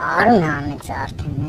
Արուն անեց արդեն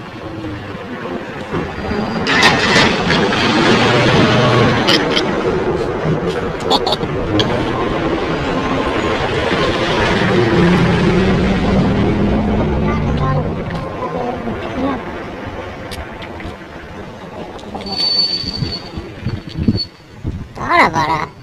Bárbara.